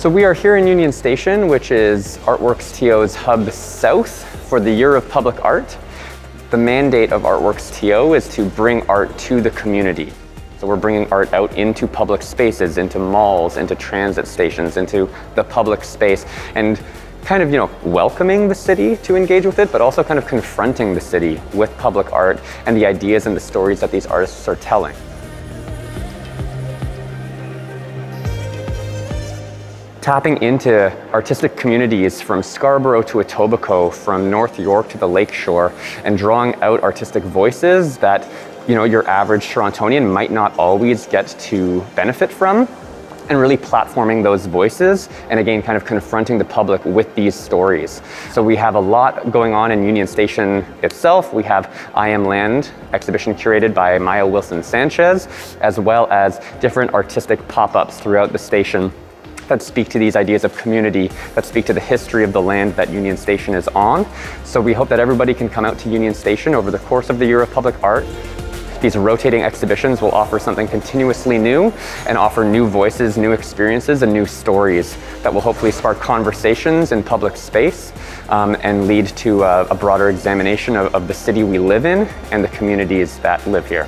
So we are here in Union Station, which is ArtworxTO's hub south for the Year of Public Art. The mandate of ArtworxTO is to bring art to the community. So we're bringing art out into public spaces, into malls, into transit stations, into the public space, and kind of, you know, welcoming the city to engage with it, but also kind of confronting the city with public art and the ideas and the stories that these artists are telling. Tapping into artistic communities from Scarborough to Etobicoke, from North York to the Lakeshore, and drawing out artistic voices that you know your average Torontonian might not always get to benefit from and really platforming those voices and again kind of confronting the public with these stories. So we have a lot going on in Union Station itself. We have I Am Land exhibition curated by Maya Wilson-Sanchez as well as different artistic pop-ups throughout the station that speak to these ideas of community, that speak to the history of the land that Union Station is on. So we hope that everybody can come out to Union Station over the course of the Year of Public Art. These rotating exhibitions will offer something continuously new and offer new voices, new experiences, and new stories that will hopefully spark conversations in public space um, and lead to a, a broader examination of, of the city we live in and the communities that live here.